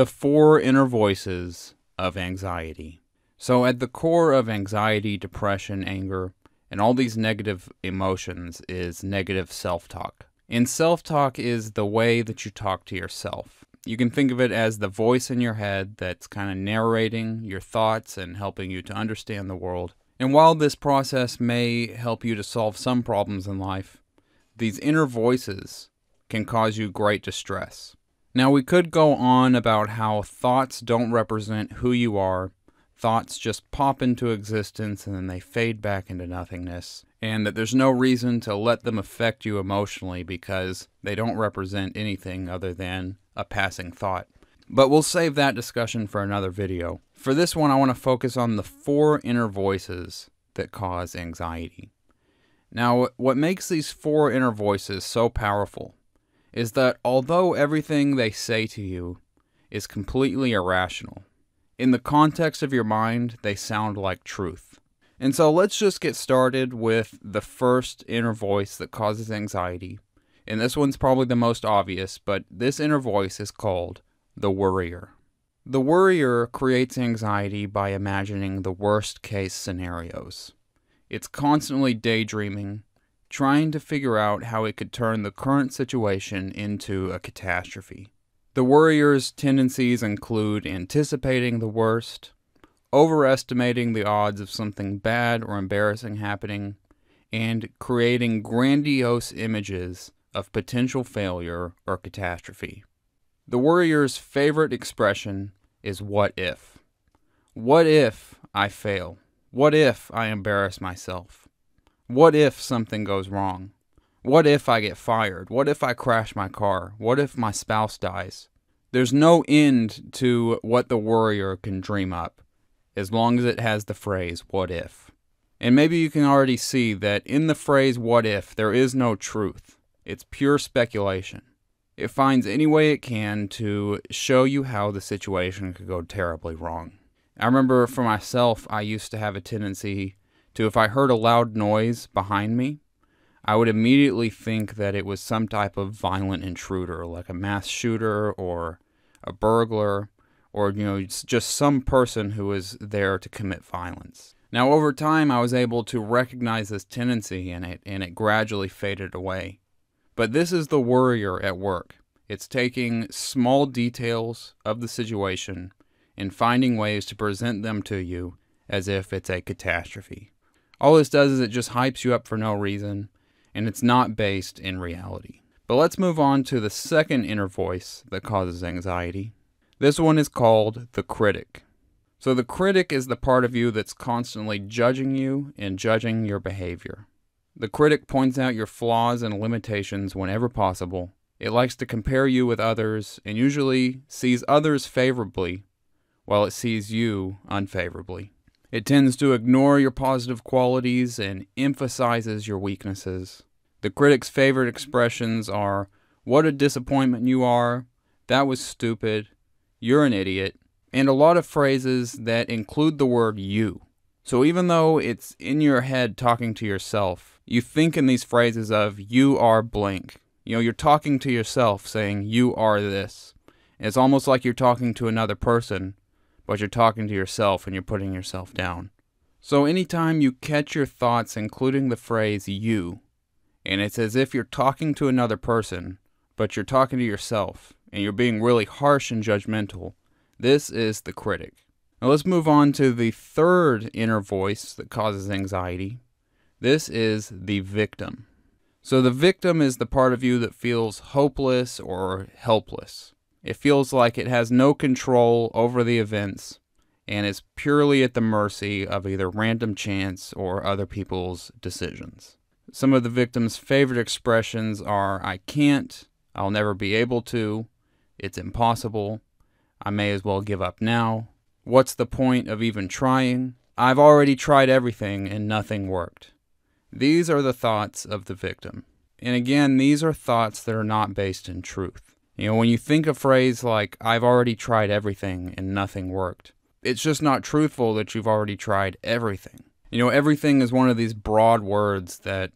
The four inner voices of anxiety. So, at the core of anxiety, depression, anger, and all these negative emotions is negative self talk. And self talk is the way that you talk to yourself. You can think of it as the voice in your head that's kind of narrating your thoughts and helping you to understand the world. And while this process may help you to solve some problems in life, these inner voices can cause you great distress. Now, we could go on about how thoughts don't represent who you are, thoughts just pop into existence and then they fade back into nothingness, and that there's no reason to let them affect you emotionally because they don't represent anything other than a passing thought. But we'll save that discussion for another video. For this one, I want to focus on the four inner voices that cause anxiety. Now, what makes these four inner voices so powerful is that although everything they say to you is completely irrational, in the context of your mind, they sound like truth. And so let's just get started with the first inner voice that causes anxiety. And this one's probably the most obvious, but this inner voice is called the worrier. The worrier creates anxiety by imagining the worst case scenarios. It's constantly daydreaming, trying to figure out how it could turn the current situation into a catastrophe. The worrier's tendencies include anticipating the worst, overestimating the odds of something bad or embarrassing happening, and creating grandiose images of potential failure or catastrophe. The worrier's favorite expression is what if. What if I fail? What if I embarrass myself? What if something goes wrong? What if I get fired? What if I crash my car? What if my spouse dies? There's no end to what the worrier can dream up, as long as it has the phrase, what if. And maybe you can already see that in the phrase, what if, there is no truth. It's pure speculation. It finds any way it can to show you how the situation could go terribly wrong. I remember for myself, I used to have a tendency to, if I heard a loud noise behind me, I would immediately think that it was some type of violent intruder, like a mass shooter or a burglar, or, you know, just some person who was there to commit violence. Now, over time, I was able to recognize this tendency in it, and it gradually faded away. But this is the worrier at work. It's taking small details of the situation and finding ways to present them to you as if it's a catastrophe. All this does is it just hypes you up for no reason, and it's not based in reality. But let's move on to the second inner voice that causes anxiety. This one is called the critic. So, the critic is the part of you that's constantly judging you and judging your behavior. The critic points out your flaws and limitations whenever possible. It likes to compare you with others and usually sees others favorably while it sees you unfavorably. It tends to ignore your positive qualities and emphasizes your weaknesses. The critic's favorite expressions are, What a disappointment you are, that was stupid, you're an idiot, and a lot of phrases that include the word you. So even though it's in your head talking to yourself, you think in these phrases of you are blank. You know, you're talking to yourself saying you are this. It's almost like you're talking to another person, but you're talking to yourself and you're putting yourself down. So anytime you catch your thoughts including the phrase you, and it's as if you're talking to another person, but you're talking to yourself, and you're being really harsh and judgmental, this is the critic. Now let's move on to the third inner voice that causes anxiety, this is the victim. So the victim is the part of you that feels hopeless or helpless. It feels like it has no control over the events and is purely at the mercy of either random chance or other people's decisions. Some of the victim's favorite expressions are I can't, I'll never be able to, it's impossible, I may as well give up now, what's the point of even trying, I've already tried everything and nothing worked. These are the thoughts of the victim. And again, these are thoughts that are not based in truth. You know, when you think a phrase like, I've already tried everything and nothing worked, it's just not truthful that you've already tried everything. You know, everything is one of these broad words that,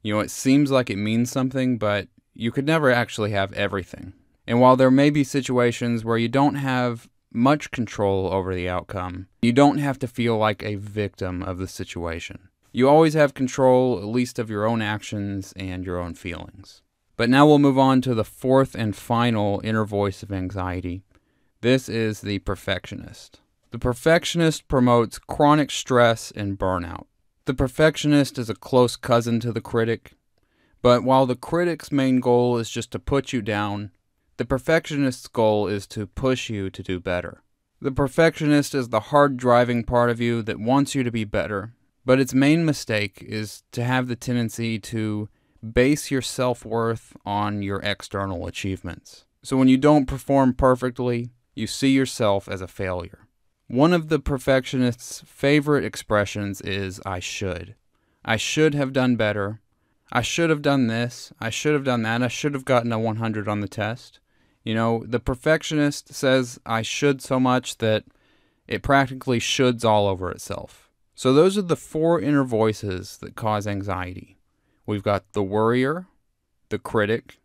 you know, it seems like it means something, but you could never actually have everything. And while there may be situations where you don't have much control over the outcome, you don't have to feel like a victim of the situation. You always have control, at least of your own actions and your own feelings. But now we'll move on to the fourth and final inner voice of anxiety. This is the perfectionist. The perfectionist promotes chronic stress and burnout. The perfectionist is a close cousin to the critic, but while the critic's main goal is just to put you down, the perfectionist's goal is to push you to do better. The perfectionist is the hard driving part of you that wants you to be better, but its main mistake is to have the tendency to base your self worth on your external achievements. So when you don't perform perfectly, you see yourself as a failure. One of the perfectionist's favorite expressions is I should. I should have done better. I should have done this. I should have done that. I should have gotten a 100 on the test. You know, the perfectionist says I should so much that it practically shoulds all over itself. So those are the four inner voices that cause anxiety. We've got the worrier, the critic,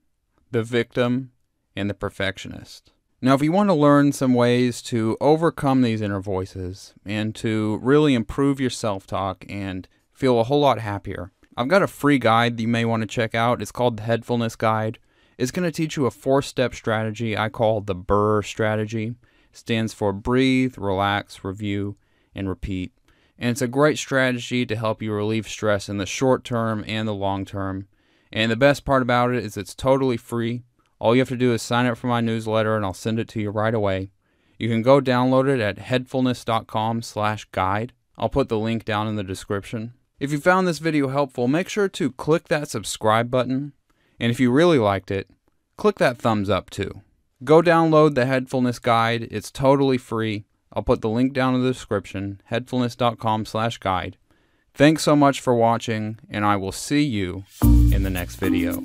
the victim, and the perfectionist. Now, if you want to learn some ways to overcome these inner voices and to really improve your self talk and feel a whole lot happier, I've got a free guide that you may want to check out. It's called the Headfulness Guide. It's going to teach you a four step strategy I call the BRRRR strategy. It stands for breathe, relax, review, and repeat. And it's a great strategy to help you relieve stress in the short term and the long term. And the best part about it is it's totally free. All you have to do is sign up for my newsletter and I'll send it to you right away. You can go download it at headfulness.com slash guide. I'll put the link down in the description. If you found this video helpful, make sure to click that subscribe button. And if you really liked it, click that thumbs up too. Go download the Headfulness Guide. It's totally free. I'll put the link down in the description, headfulness.com slash guide. Thanks so much for watching, and I will see you in the next video.